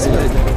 Thanks, man.